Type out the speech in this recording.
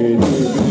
do.